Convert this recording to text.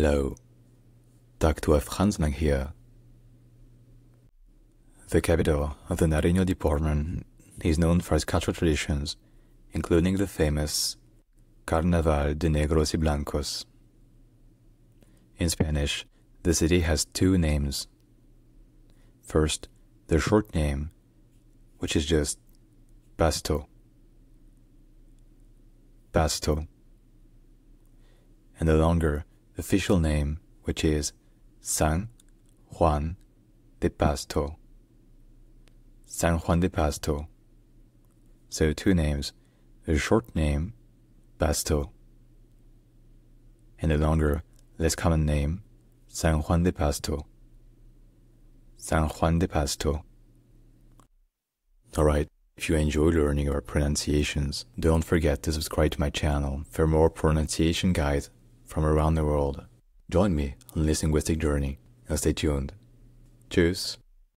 Hello, Dr. Er Franz Lang here. The capital of the Nariño department is known for its cultural traditions, including the famous Carnaval de Negros y Blancos. In Spanish, the city has two names. First, the short name, which is just Pasto. Pasto. And the longer official name, which is San Juan de Pasto. San Juan de Pasto. So two names, the short name, Pasto, and the longer, less common name, San Juan de Pasto. San Juan de Pasto. Alright, if you enjoy learning our pronunciations, don't forget to subscribe to my channel for more pronunciation guides from around the world. Join me on this linguistic journey and stay tuned. Tschüss.